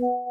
you